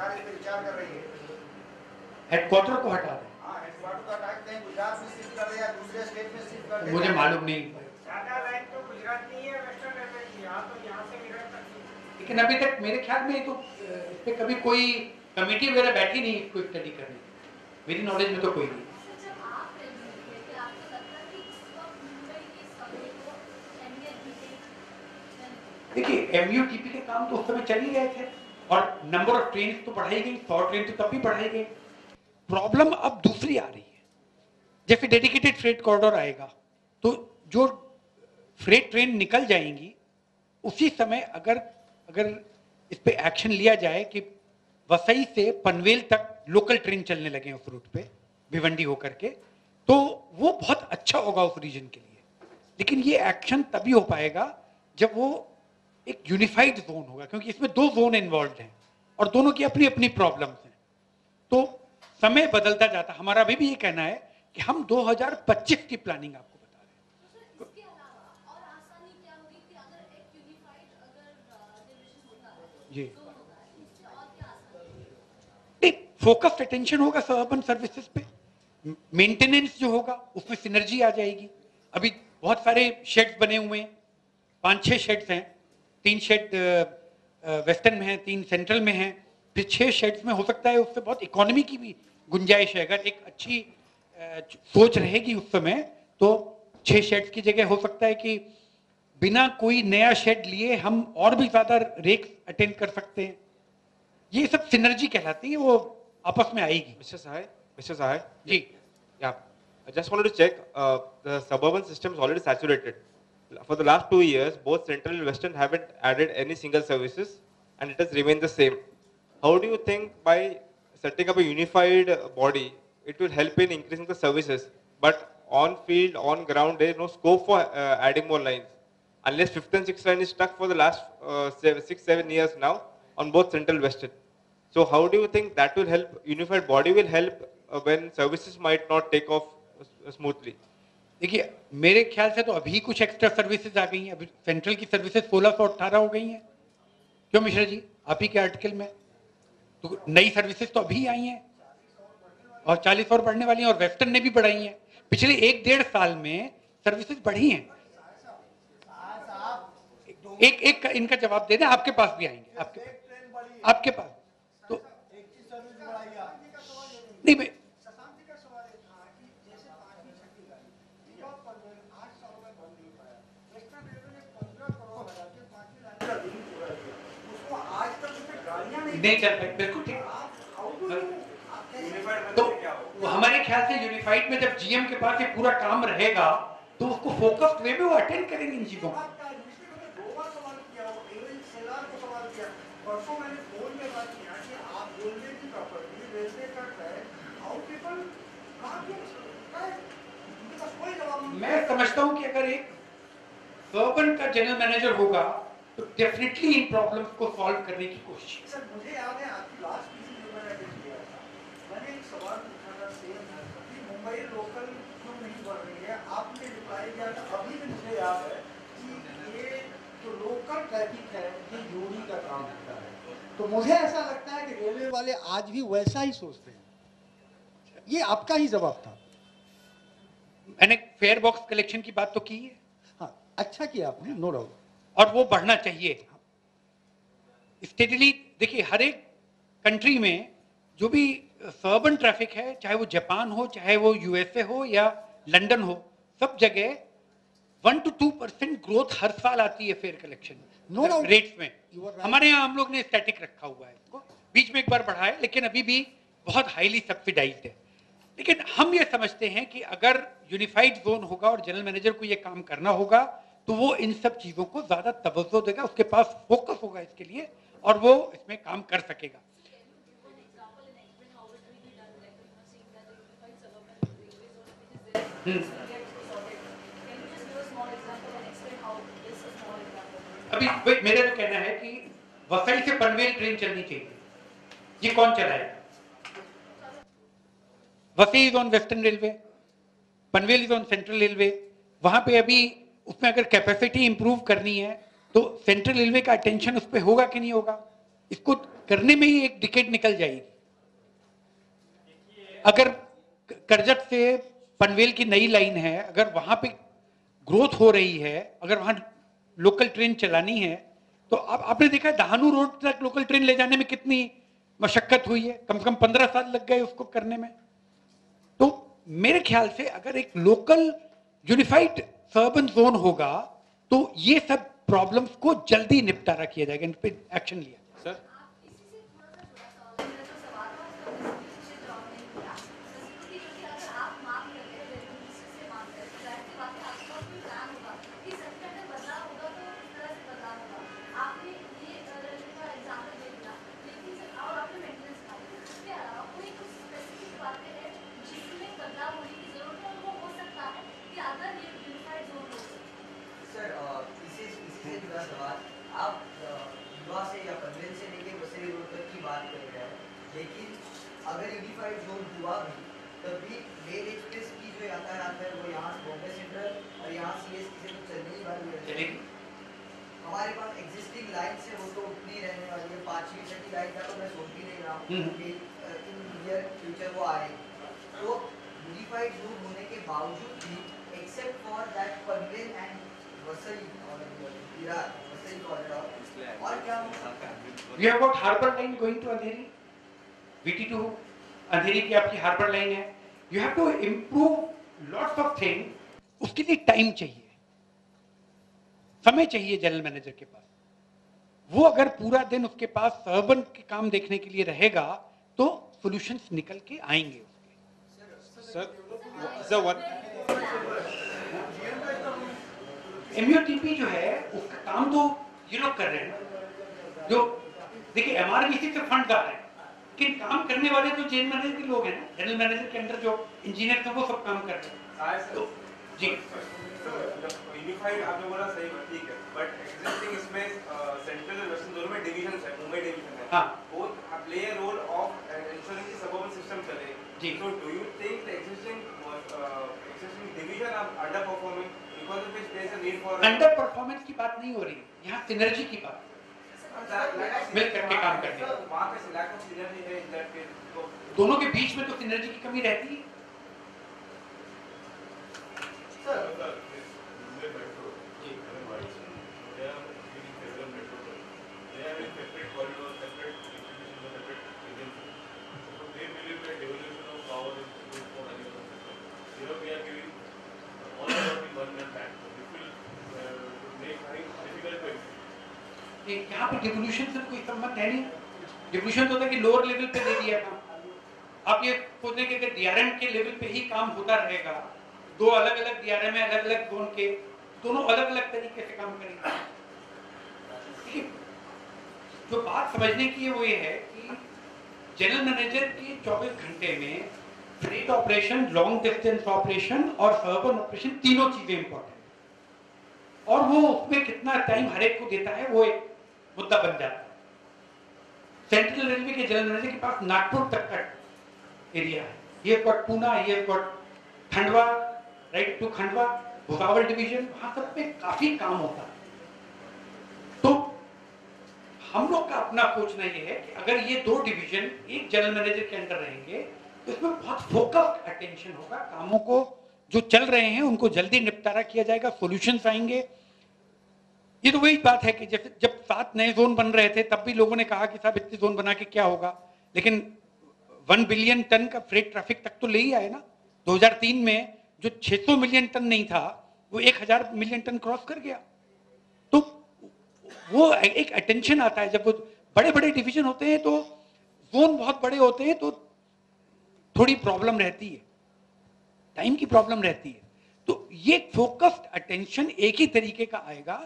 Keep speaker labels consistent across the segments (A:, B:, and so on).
A: सरकार इस पर विचार कर रही है।
B: हेडक्वार्टर को हटा दें।
A: हाँ हेडक्वार्टर का टाइप कहीं गुजरात में शिफ्ट कर दे या दूसरे स्टेट में शिफ्ट कर दे।
B: मुझे मालूम नहीं।
C: ज़्यादा लाइन तो गुजरात है वेस्टर्न रेलवे की। यहाँ तो यहाँ से मिरर तक
B: लेकिन अभी तक मेरे ख्याल में तो इस पे कभी कोई कमेटी वगैरह बैठी नहीं इसको स्टडी करने मेरी नॉलेज में तो कोई नहीं। देखिए एमयूटीपी के काम तो उस समय चल ही रहे थे? और नंबर ऑफ़ ट्रेन तो बढ़ाई गई सौ ट्रेन तो तब भी बढ़ाई गई प्रॉब्लम अब दूसरी आ रही है। जैसे डेडिकेटेड फ्रेट कॉरिडोर आएगा तो जो फ्रेट ट्रेन निकल जाएँगी, उसी समय अगर अगर इस पर एक्शन लिया जाए कि वसई से पनवेल तक लोकल ट्रेन चलने लगे उस रूट पे, भिवंडी होकर के तो वो बहुत अच्छा होगा उस रीजन के लिए। लेकिन ये एक्शन तभी हो पाएगा जब वो एक यूनिफाइड जोन होगा क्योंकि इसमें दो जोन इन्वॉल्व हैं और दोनों की अपनी अपनी प्रॉब्लम्स हैं। तो समय बदलता जाता हमारा अभी भी ये कहना है कि हम 2025 की प्लानिंग आपको बता रहे हैं।
D: तो सर इसके अलावा और आसानी क्या होगी कि अगर एक यूनिफाइड अगर जनरेशन
B: जी।
D: तो होगा
B: फोकस्ड अटेंशन अर्बन सर्विसेज़ पे। मेंटेनेंस जो होगा उसमें सिनर्जी आ जाएगी। अभी बहुत सारे शेड्स बने हुए हैं पाँच छह शेड्स हैं। तीन शेड वेस्टर्न में है तीन सेंट्रल में है फिर छह शेड्स में हो सकता है उससे बहुत इकोनॉमी की भी गुंजाइश है अगर एक अच्छी सोच रहेगी उस समय तो छह शेड्स की जगह हो सकता है कि बिना कोई नया शेड लिए हम और भी ज़्यादा रेक अटेंड कर सकते हैं ये सब सिनर्जी कहलाती है वो आपस में आएगी
E: Mr. Sahai, Mr. Sahai,
B: ji
E: just wanted to check, uh, the suburban system is already saturated. For the last two years, both central and western haven't added any single services and it has remained the same. How do you think by setting up a unified body, it will help in increasing the services? But on field, on ground, there is no scope for uh, adding more lines. Unless fifth and sixth line is stuck for the last uh, seven, six, seven years now on both central and western. So how do you think that will help, unified body will help uh, when services might not take off uh, smoothly?
B: देखिए मेरे ख्याल से तो अभी कुछ extra services आ गई हैं। अभी सेंट्रल की सर्विसेज़ सोलह सौ अट्ठारह हो गई हैं। क्यों मिश्रा जी? आप ही के आर्टिकल में। तो नई सर्विसेज़ तो अभी आई हैं। और चालीस और बढ़ने वाली हैं और वेस्टर्न ने भी बढ़ाई हैं। पिछले एक डेढ़ साल में सर्विसेज़ बढ़ी हैं। एक एक का इनका जवाब दे दें आपके पास भी आएँगे। आपके आपके पास। तो नहीं मैं नहीं चल बिल्कुल ठीक। तो हमारे ख्याल से यूनिफाइड में जब जीएम के पास ये पूरा काम रहेगा तो उसको फोकस्ड वे में वो अटेंड करेंगे इन चीज़ों को। मैं समझता हूँ कि अगर एक अर्बन का जनरल मैनेजर होगा तो डेफिनेटली इन प्रॉब्लम्स को सॉल्व करने की कोशिश
A: सर मुझे याद है आपकी लास्ट किसी जो मैंने किया था मैंने एक सवाल पूछा था सेम कि मुंबई लोकल क्यों नहीं बढ़ रही है? आपने रिप्लाई किया था अभी भी मुझे याद है कि ये जो लोकल ट्रैफ़िक है ये यूडी का काम होता है। तो मुझे ऐसा लगता है कि रेलवे वाले आज भी वैसा ही सोचते हैं। ये आपका ही जवाब था।
B: मैंने फेयर बॉक्स कलेक्शन की बात तो की है।
A: हाँ अच्छा किया आपने नो डाउट
B: और वो बढ़ना चाहिए। स्टेडली देखिए हर एक कंट्री में जो भी सर्बन ट्रैफ़िक है चाहे वो जापान हो चाहे वो यूएसए हो या लंदन हो सब जगह one to two percent growth हर साल आती है fare collection
A: No doubt.
B: Rates में।
A: Right.
B: हमारे यहाँ हम लोग ने स्टैटिक रखा हुआ है। इसको बीच में एक बार बढ़ा है लेकिन अभी भी बहुत हाईली सब्सिडाइज है। लेकिन हम ये समझते हैं कि अगर यूनिफाइड जोन होगा और जनरल मैनेजर को ये काम करना होगा तो वो इन सब चीज़ों को ज़्यादा तवज्जो देगा उसके पास फोकस होगा इसके लिए और वो इसमें काम कर सकेगा। hmm. अभी मेरे तो कहना है कि वसई से पनवेल ट्रेन चलनी चाहिए। ये कौन चलाएगा? Vasai is on Western Railway Panvel is on Central Railway वहाँ पे अभी उसमें अगर कैपेसिटी इंप्रूव करनी है तो सेंट्रल रेलवे का अटेंशन उस पर होगा कि नहीं होगा? इसको करने में ही एक डिकेट निकल जाएगी। अगर करजत से पनवेल की नई लाइन है, अगर वहाँ पे ग्रोथ हो रही है, अगर वहाँ लोकल ट्रेन चलानी है तो आप, आपने देखा दहानू रोड तक लोकल ट्रेन ले जाने में कितनी मशक्कत हुई है? कम से कम पंद्रह साल लग गए उसको करने में। तो मेरे ख्याल से अगर एक लोकल यूनिफाइड सर्बन जोन होगा तो ये सब प्रॉब्लम्स को जल्दी निपटारा किया जाएगा, इन पर एक्शन लिया
E: Sir?
D: आप इसी से थोड़ा सा जुड़ा सवाल मेरा जो सवाल था उसका किसी से जवाब नहीं किया जैसे कि अगर आप मांग करते हैं रेलवे मिनिस्टर से मांग करते हैं ज़ाहिर सी बात है आपके पास कोई प्लान होगा कि सबके अंदर बदलाव होगा तो इस तरह से बदलाव होगा आपने ये रेलवे का एग्ज़ाम्पल दे दिया लेकिन सर और आपने मेंटेनेंस का इसके अलावा कोई कुछ स्पेसिफिक बातें हैं जिसमें बदलाव होने की ज़रूरत है और वो हो सकता है कि अगर ये यूनिफाइड जोन हो
F: सर अ, इसी इसी से जुड़ा सवाल आप अ, युवा से या पनवेल से लेके बसेरी रोड तक की बात कर रहे हैं लेकिन अगर यूनिफाइड जोन हुआ भी तब भी मेल एक्सप्रेस की जो यातायात है वो यहाँ से बॉम्बे सेंट्रल और यहाँ सी एस से तो चलने ही वाली है हमारे पास एग्जिस्टिंग लाइन से वो तो उतनी रहने वाली है। पाँचवीं छठी लाइन का तो मैं सोच भी नहीं रहा हूँ
B: हम्म।
F: कि इन नियर फ्यूचर वो आएगी तो यूनिफाइड जोन होने के बावजूद भी except for that Panvel and Vasai और विरार वसई कॉरिडोर और क्या
B: We have got harbor line going to Andheri. VT2 Andheri की आपकी हार्बर लाइन है। You have to improve lots of thing उसके लिए टाइम चाहिए। समय चाहिए जनरल मैनेजर के पास। वो अगर पूरा दिन उसके पास सर्बन के काम देखने के लिए रहेगा तो सॉल्यूशंस निकल के आएँगे. एमयूटीपी जो है उसका काम तो ये लोग कर रहे हैं जो देखिए एमआरबीसी से फंड आ रहे हैं। लेकिन काम करने वाले तो जेल मैनेजर के लोग हैं ना जनरल मैनेजर के अंदर जो इंजीनियर थे वो सब काम कर रहे हैं तो जी।
G: यूनिफाइड आपने बोला सही बात, ठीक है। बट एग्जिस्टिंग इसमें सेंट्रल और वेस्टर्न दोनों में डिविजन है मुंबई डिवीज़न है।
B: हाँ।
G: Both play a role of ensuring कि suburban सिस्टम चले।
B: जी।
G: the existing uh, existing division are underperforming because of which there is a need for
B: under performance की बात नहीं हो रही। यहाँ सिनर्जी की बात। मिल करके काम
G: करते हैं
B: दोनों के बीच में तो सिनर्जी की कमी रहती है। ये यहाँ पे डिवोल्यूशन से कोई संबंध है नहीं। डिवोल्यूशन तो था कि लोअर लेवल पे दे दिया था आप ये सोचें कि डीआरएम के लेवल पे ही काम होता रहेगा। दो अलग अलग डीआरएम है अलग अलग जोन के। दोनों अलग अलग तरीके से काम करेंगे। जो बात समझने की है वो ये है कि जनरल मैनेजर के 24 घंटे में freight operation long distance operation और सर्बन ऑपरेशन तीनों चीज़ें इंपॉर्टेंट और वो उसमें कितना टाइम हर एक को देता है, वो एक मुद्दा बन जाता है। सेंट्रल रेलवे के जनरल मैनेजर के पास नागपुर तक का एरिया है। Got Poona got Khandwa right to Khandwa Bhusawal division वहाँ सब पे काफ़ी काम होता है। तो हम लोग का अपना सोचना ये है कि अगर ये दो डिवीज़न एक जनरल मैनेजर के अंडर रहेंगे तो इसमें बहुत फोकस्ड अटेंशन होगा। कामों को जो चल रहे हैं, उनको जल्दी निपटारा किया जाएगा सोल्यूशन आएँगे। ये तो वही बात है कि जब जब सात नए जोन बन रहे थे, तब भी लोगों ने कहा कि साहब, इतने जोन बना के क्या होगा? लेकिन वन बिलियन टन का फ्रेट ट्रैफ़िक तक तो ले ही आए ना। 2003 में जो 600 मिलियन टन नहीं था, वो 1000 मिलियन टन क्रॉस कर गया। तो वो एक अटेंशन आता है। जब वो बड़े बड़े डिवीज़न होते हैं तो जोन बहुत बड़े होते हैं तो थोड़ी प्रॉब्लम रहती है। टाइम की प्रॉब्लम रहती है। तो ये फोकस्ड अटेंशन एक ही तरीके का आएगा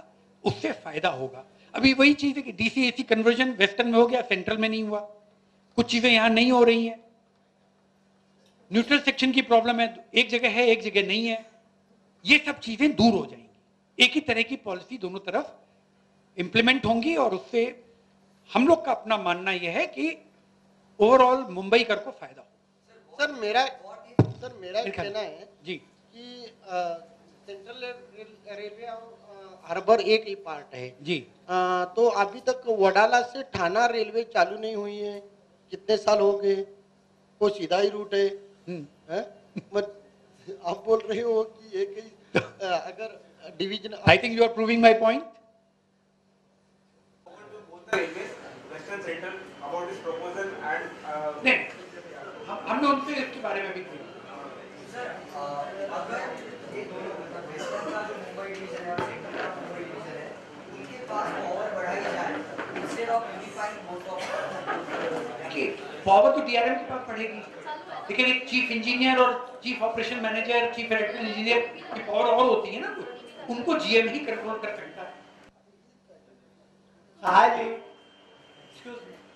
B: उससे फ़ायदा होगा। अभी वही चीज़ है कि डीसीएसी कन्वर्जन वेस्टर्न में हो गया सेंट्रल में नहीं हुआ। कुछ चीज़ें यहाँ नहीं हो रही हैं। न्यूट्रल सेक्शन की प्रॉब्लम है एक जगह है एक जगह नहीं है। ये सब चीज़ें दूर हो जाएँगी। एक ही तरह की पॉलिसी दोनों तरफ़ इंप्लीमेंट होंगी और उससे हम लोग का अपना मानना यह है कि ओवरऑल मुंबई कर को फ़ायदा हो।
H: सर मेरा सर मेरा कहना है
B: जी।
H: कि सेंट्रल रेलवे हार्बर एक ही पार्ट है।
B: जी।
H: अ, तो अभी तक वडाला से थाना रेलवे चालू नहीं हुई है। कितने साल हो गए? वो सीधा ही रूट है।
B: हम्म।
H: हैं? मत आप बोल रहे हो कि एक ही अगर division
B: I think you are proving my point हमने उनसे इसके बारे में भी किया
F: सर अगर जो मुंबई डिवीज़न है मुंबई डिवीज़न है उनके पास पावर बढ़ाई जाए instead of unifying of
B: power तो डीआरएम के पास पड़ेगी। लेकिन एक चीफ इंजीनियर और chief operation manager chief electrical engineer की पावर और होती है ना कुछ उनको जीएम ही कंट्रोल कर सकता है।
I: हाँ जी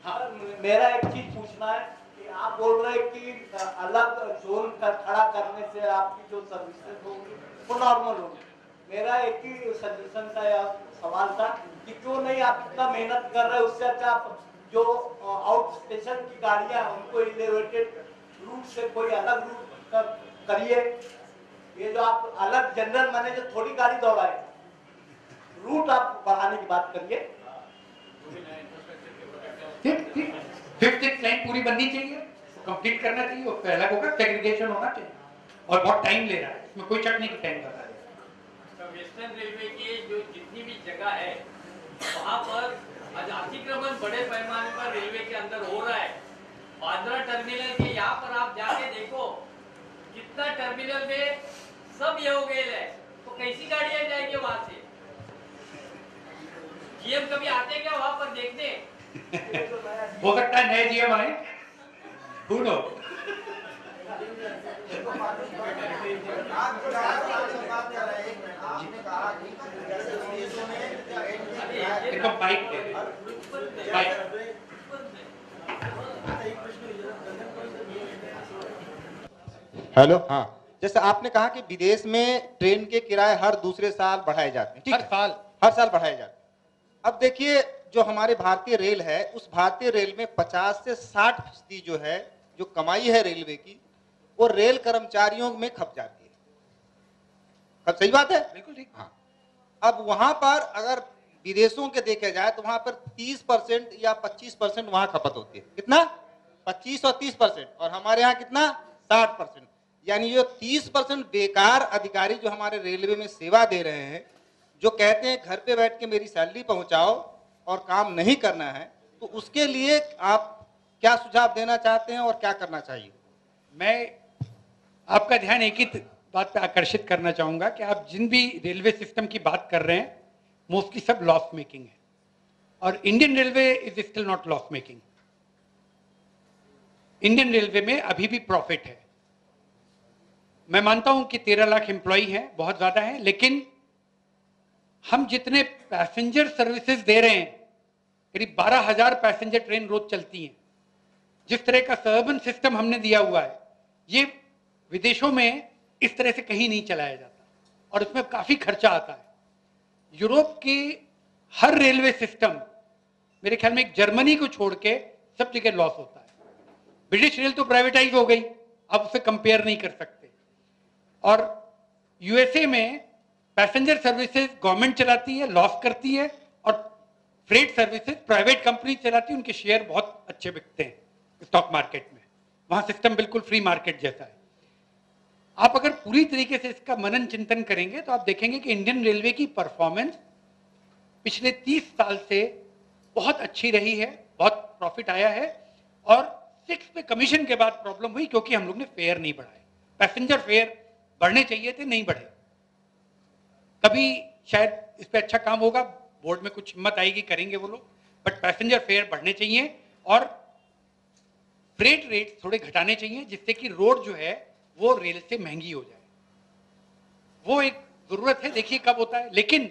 I: हाँ, मेरा एक चीज़ पूछना है कि आप बोल रहे कि अलग जोन का खड़ा करने से आपकी जो सर्विसेज़ होगी वो नॉर्मल होगी मेरा एक ही सजेशन था या सवाल था कि क्यों नहीं आप इतना मेहनत कर रहे उससे अच्छा आप जो आउट स्टेशन की गाड़ियाँ हैं, उनको इलेवेटेड रूट से कोई अलग रूट कर, करिए। ये जो आप अलग जनरल मैनेजर थोड़ी गाड़ी दौड़ाए। रूट आप बढ़ाने की बात करिए।
B: ठीक ठीक। फिफ्थ सिक्स लाइन पूरी बननी चाहिए। कंप्लीट करना चाहिए और पहला होगा सेग्रीगेशन होना चाहिए। और बहुत टाइम ले रहा है। इसमें कोई शक नहीं टाइम लग रहा
J: वेस्टर्न रेलवे की जो जितनी भी जगह है वहाँ पर आज अतिक्रमण बड़े पैमाने पर रेलवे के अंदर हो रहा है। बांद्रा टर्मिनल के यहाँ पर आप जाके देखो कितना टर्मिनल में सब ये हो। गए है तो कैसी गाड़ियाँ जाएँगे वहाँ से? जीएम कभी आते क्या वहाँ पर देखने?
B: हो सकता है नए जीएम आए। Who देखो बाइक दे दे। बाइक
K: हेलो हाँ। जैसे आपने कहा कि विदेश में ट्रेन के किराए हर दूसरे साल बढ़ाए जाते हैं
B: हर साल।
K: हर साल बढ़ाए जाते हैं। अब देखिए जो हमारे भारतीय रेल है उस भारतीय रेल में 50 से 60 फ़ीसदी जो है जो कमाई है रेलवे की वो रेल कर्मचारियों में खप जाती है। खप सही बात है?
B: बिल्कुल ठीक।
K: हाँ। अब वहाँ पर अगर विदेशों के देखे जाए तो वहाँ पर 30 परसेंट या 25 परसेंट वहाँ खपत होती है। कितना? 25 और 30 परसेंट। और हमारे यहाँ कितना? 60 परसेंट। यानी जो 30 परसेंट बेकार अधिकारी जो हमारे रेलवे में सेवा दे रहे हैं जो कहते हैं घर पे बैठ के मेरी सैलरी पहुंचाओ और काम नहीं करना है तो उसके लिए आप क्या सुझाव देना चाहते हैं और क्या करना चाहिए?
B: मैं आपका ध्यान एक ही बात पे आकर्षित करना चाहूँगा कि आप जिन भी रेलवे सिस्टम की बात कर रहे हैं, मोस्टली सब लॉस मेकिंग है। और Indian railway is still not loss making Indian railway में अभी भी प्रॉफिट है। मैं मानता हूँ कि तेरह लाख एम्प्लॉय हैं, बहुत ज़्यादा है, लेकिन हम जितने पैसेंजर सर्विसेज़ दे रहे हैं, करीब बारह हज़ार पैसेंजर ट्रेन रोज चलती हैं। जिस तरह का सर्बन सिस्टम हमने दिया हुआ है, ये विदेशों में इस तरह से कहीं नहीं चलाया जाता। और उसमें काफ़ी खर्चा आता है। यूरोप की हर रेलवे सिस्टम, मेरे ख्याल में एक जर्मनी को छोड़ के सब जगह लॉस होता है। ब्रिटिश रेल तो प्राइवेटाइज हो गई अब उसे कंपेयर नहीं कर सकते। और यूएसए में पैसेंजर सर्विसेज़ गवर्नमेंट चलाती है, लॉस करती है, और फ्रेट सर्विसेज़ प्राइवेट कंपनी चलाती है, उनके शेयर बहुत अच्छे बिकते हैं स्टॉक मार्केट में। वहाँ सिस्टम बिल्कुल फ्री मार्केट जैसा है। आप अगर पूरी तरीके से इसका मनन चिंतन करेंगे तो आप देखेंगे कि इंडियन रेलवे की परफॉर्मेंस पिछले 30 साल से बहुत अच्छी रही है, बहुत प्रॉफिट आया है और सिक्स पे कमीशन के बाद प्रॉब्लम हुई क्योंकि हम लोग ने फेयर नहीं बढ़ाए। पैसेंजर फेयर बढ़ने चाहिए थे, नहीं बढ़े। कभी शायद इस पर अच्छा काम होगा बोर्ड में कुछ हिम्मत आएगी, करेंगे वो लोग। बट पैसेंजर फेयर बढ़ने चाहिए और फ्रेट रेट थोड़े घटाने चाहिए, जिससे कि रोड जो है वो रेल से महँगी हो जाए। वो एक ज़रूरत है, देखिए कब होता है। लेकिन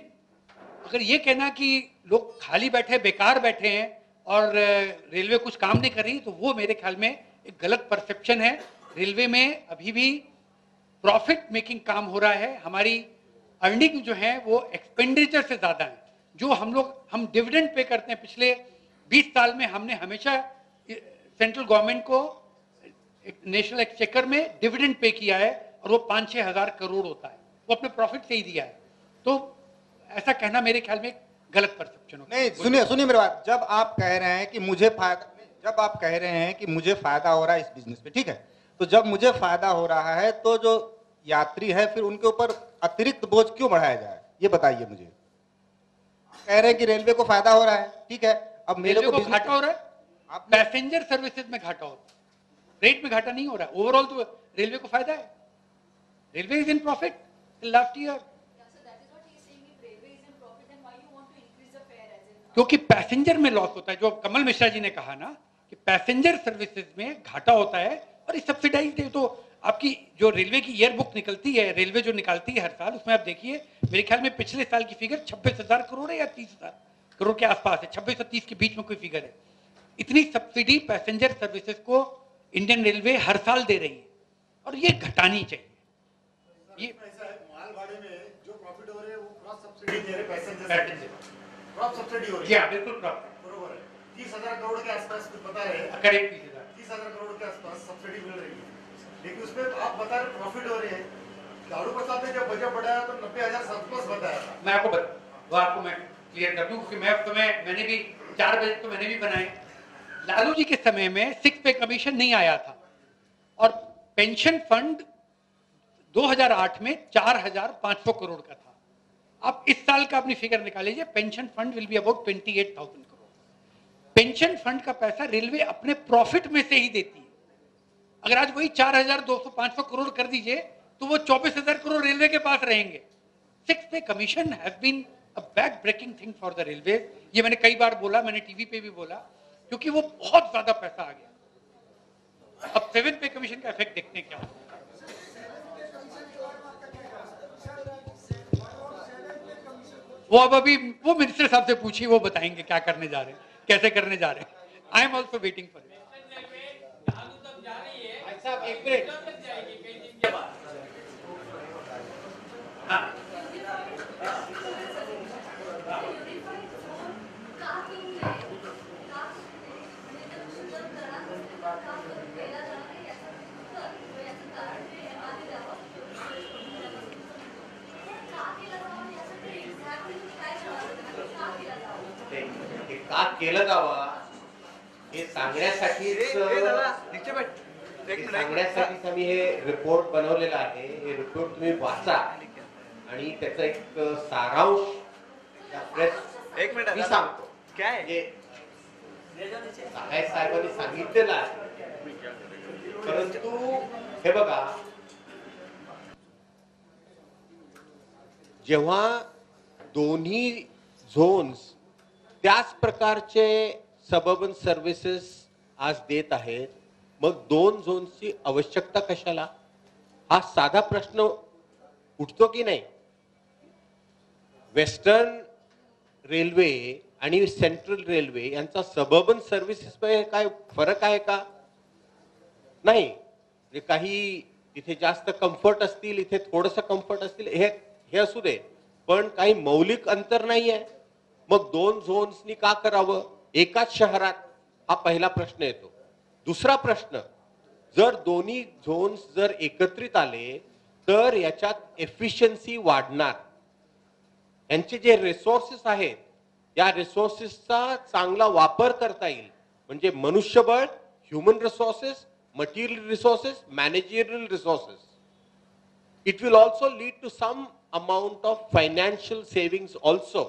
B: अगर ये कहना कि लोग खाली बैठे बेकार बैठे हैं और रेलवे कुछ काम नहीं कर रही तो वो मेरे ख्याल में एक गलत परसेप्शन है। रेलवे में अभी भी प्रॉफिट मेकिंग काम हो रहा है। हमारी अर्निंग जो है, वो एक्सपेंडिचर से ज़्यादा है। जो हम लोग, हम डिविडेंड पे करते हैं। पिछले 20 साल में हमने हमेशा सेंट्रल गवर्नमेंट को नेशनल एक्सचेकर में डिविडेंड पे किया है और वो पाँच छः हज़ार करोड़ होता है। वो अपने प्रॉफिट से ही दिया है। तो ऐसा कहना मेरे ख्याल में गलत परसेप्शन
K: नहीं सुनिए सुनिए मेरी बात जब आप कह रहे हैं कि मुझे फ़ायदा जब आप कह रहे हैं कि मुझे फ़ायदा हो रहा है इस बिज़नेस में ठीक है? तो जब मुझे फ़ायदा हो रहा है तो जो यात्री है फिर उनके ऊपर अतिरिक्त बोझ क्यों बढ़ाया जाए? ये बताइए मुझे। कह रहे हैं कि रेलवे को फ़ायदा हो रहा है ठीक है? अब मेरे को
B: घाटा हो रहा है। पैसेंजर सर्विसेज़ में घाटा हो रहा है। रेट में घाटा नहीं हो रहा है। ओवरऑल तो रेलवे को फ़ायदा है। Railway is in profit last year क्योंकि पैसेंजर में लॉस होता है जो कमल मिश्रा जी ने कहा ना कि पैसेंजर सर्विसेज़ में घाटा होता है और ये सब्सिडाइज तो आपकी जो रेलवे की ईयर बुक निकलती है रेलवे जो निकालती है हर साल उसमें आप देखिए मेरे ख्याल में पिछले साल की फिगर छब्बीस हज़ार करोड़ है या तीस हज़ार? करोड़ के आसपास है छब्बीस और तीस के बीच में कोई फिगर है। इतनी सब्सिडी पैसेंजर सर्विसेज़ को इंडियन रेलवे हर साल दे रही है। और ये घटानी चाहिए। ये
L: माल भाड़े में जो प्रॉफिट हो रहे हैं वो क्रॉस सब्सिडी दे रहे पैसेंजर
B: Passenger।
L: क्रॉस सब्सिडी हो रही
B: जी हाँ बिल्कुल प्रॉफिट
L: बरोबर है। तीस हज़ार करोड़ के आसपास बता रहे
B: करेक्ट तीस हज़ार।
L: करोड़ के आसपास सब्सिडी मिल रही है। लेकिन उसमें तो आप बता रहे प्रॉफिट हो रहे हैं। लालू प्रसाद ने जब बजट बढ़ाया तो नब्बे हज़ार सरप्लस बताया
B: मैं आपको बता वो आपको मैं क्लियर कर दूँ क्योंकि मैं उस समय मैंने भी चार बजे तो मैंने भी बनाए। लालू जी के समय में सिक्स पे कमीशन नहीं आया था। और पेंशन फंड 2008 में 4,500 करोड़ का था। आप इस साल का अपनी फिगर निकाल लीजिए pension fund will be about 28,000 crore. Pension fund का पैसा रेलवे अपने प्रॉफिट में से ही देती है। अगर आज वही 4,200 500 करोड़ कर दीजिए तो वो 24,000 करोड़ रेलवे के पास रहेंगे। Six pay commission has been a back breaking thing for the railway ये मैंने कई बार बोला मैंने टीवी पे भी बोला। क्योंकि वो बहुत ज़्यादा पैसा आ गया। अब सेवन पे कमीशन का इफ़ेक्ट देखते हैं क्या होता है। वो अब अभी वो मिनिस्टर साहब से पूछिए वो बताएँगे क्या करने जा रहे हैं कैसे करने जा रहे हैं। I am also waiting for भाई एक मिनट।
M: केलं जावा हे सांगण्यासाठीच हे सांगण्यासाठीच आम्ही हे रिपोर्ट बनवलेला आहे. हे रिपोर्ट तुम्ही वाचा. आणि त्याचा एक सारांश
N: एक मिनिट
M: मी सांगतो.
N: काय
M: हे सहाय साहेबांनी सांगितलेलं आहे. परंतु हे बघा. जेव्हा दोन्ही झोन्स त्याच प्रकारचे सबर्बन सर्व्हिसेस आज देत आहेत. मग दोन झोनची आवश्यकता कशाला? हा साधा प्रश्न उठतो की नाही? वेस्टर्न रेल्वे आणि सेंट्रल रेल्वे यांचा सबर्बन सर्व्हिसेस काय फरक आहे का? नाही. काही इथे जास्त कम्फर्ट असतील इथे थोडस कम्फर्ट असतील हे हे असू दे. पण काही मौलिक अंतर नाही आहे मग दोन झोन्सनी का करावं? एकाच शहरात हा पहिला प्रश्न येतो. दुसरा प्रश्न जर दोन्ही झोन्स जर एकत्रित आले तर याच्यात एफिशियन्सी वाढणार. यांचे जे रिसोर्सेस आहेत या रिसोर्सेसचा चांगला वापर करता येईल. म्हणजे मनुष्यबळ human resources material resources managerial resources it will also lead to some amount of financial savings also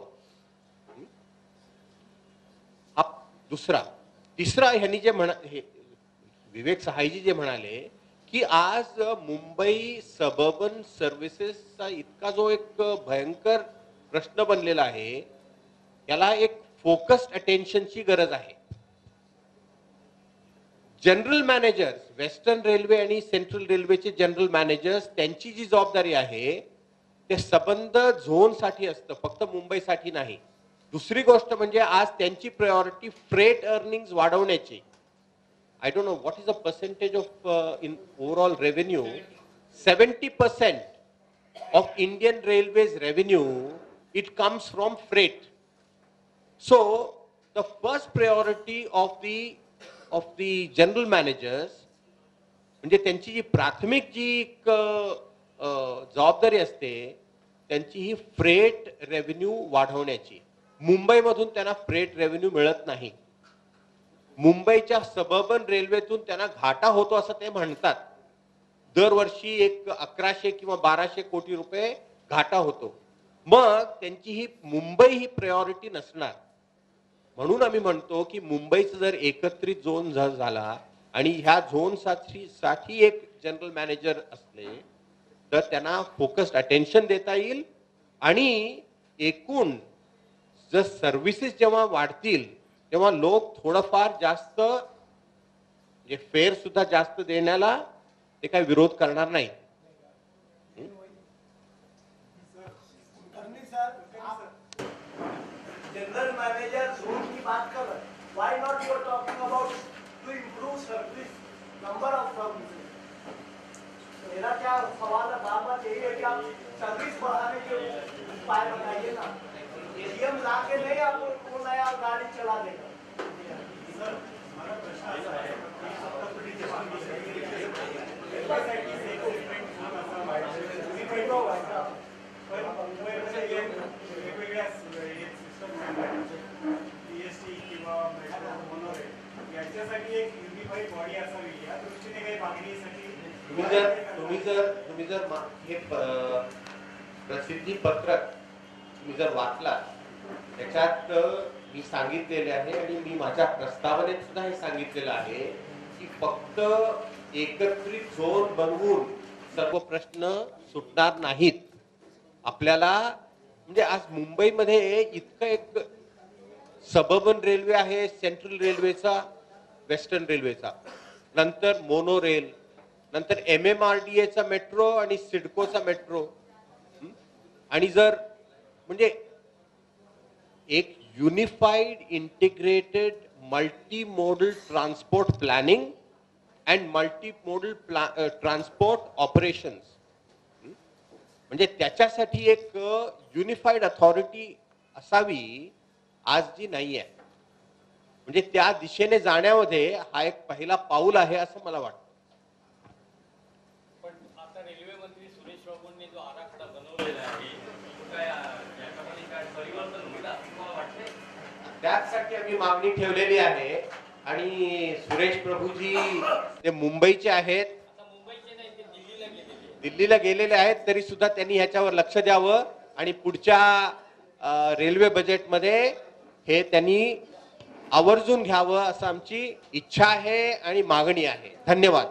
M: हा दुसरा तिसरा ह्यांनी जे म्हणा हे विवेक सहायजी जे म्हणाले की आज मुंबई सबर्बन सर्व्हिसेसचा इतका जो एक भयंकर प्रश्न बनलेला आहे याला एक फोकस्ड अटेन्शनची गरज आहे. जनरल मॅनेजर्स वेस्टर्न रेल्वे आणि सेंट्रल रेल्वेचे जनरल मॅनेजर्स त्यांची जी जबाबदारी आहे ते सबंध झोनसाठी असतं फक्त मुंबईसाठी नाही. दुसरी गोष्ट म्हणजे आज त्यांची प्रायोरिटी फ्रेट अर्निंग वाढवण्याची. I don't know what is a percentage of in overall revenue seventy percent of Indian railways revenue it comes from freight so the first priority of the of the general managers म्हणजे त्यांची जी प्राथमिक जी एक अं, जबाबदारी असते त्यांची ही freight revenue वाढवण्याची. मुंबईमधून त्यांना freight revenue मिळत नाही. मुंबईच्या सबर्बन रेल्वेतून त्यांना घाटा होतो असं ते म्हणतात. दरवर्षी एक अकराशे किंवा बाराशे कोटी रुपये घाटा होतो. मग त्यांची ही मुंबई ही प्रायोरिटी नसणार. म्हणून आम्ही म्हणतो की मुंबईचं जर एकत्रित झोन झ- झाला आणि ह्या झोनसाठी साठी एक जनरल मॅनेजर असले तर त्यांना फोकस्ड अटेन्शन देता येईल आणि एकूण जर सर्व्हिसेस जेव्हा वाढतील तेव्हा लोक थोडंफार जास्त म्हणजे फेअर सुद्धा जास्त देण्याला ते काही विरोध करणार नाही.
I: जनरल मैनेजर जोन की बात कर. Why not you are talking about to improve service number of मेरा क्या सवाल है? बार बार यही है कि आप सर्विस बढ़ाने के उपाय बताइए ना। एटीएम ला के नहीं आप वो नया गाड़ी चला देगा
L: सर हमारा प्रश्न की मुंबईमध्ये हे जीएसटी किंवा मेट्रो मोनोरेल याच्यासाठी एक युनिफाईड बॉडी असावी या दृष्टीने काही मागणीसाठी
M: तुम्ही जर तुम्ही जर तुम्ही जर हे प्रसिद्धी पत्रक तुम्ही जर वाचला त्याच्यात मी सांगितलेले आहे आणि मी माझ्या प्रस्तावनेत सुद्धा हे सांगितलेलं आहे की फक्त एकत्रित झोन बनवून सर्व प्रश्न सुटणार नाहीत. आपल्याला म्हणजे आज मुंबईमध्ये इतकं एक सबर्बन रेल्वे आहे सेंट्रल रेल्वेचा वेस्टर्न रेल्वेचा. नंतर मोनो रेल नंतर एम एम आर डी एचा मेट्रो आणि सिडकोचा मेट्रो. आणि जर म्हणजे एक unified integrated multi modal transport planning and multi modal transport operations म्हणजे त्याच्यासाठी एक युनिफाईड अथॉरिटी असावी आज जी नाही आहे म्हणजे त्या दिशेने जाण्यामध्ये हा एक पहिला पाऊल आहे असं मला वाटतं. त्याचसाठी आम्ही मागणी ठेवलेली आहे आणि सुरेश प्रभूजी ते मुंबईचे आहेत
J: दिल्लीला गेलेले आहेत.
M: तरी सुद्धा त्यांनी ह्याच्यावर लक्ष द्यावं आणि पुढच्या रेल्वे बजेटमध्ये हे त्यांनी आवर्जून घ्यावं असं आमची इच्छा आहे आणि मागणी आहे धन्यवाद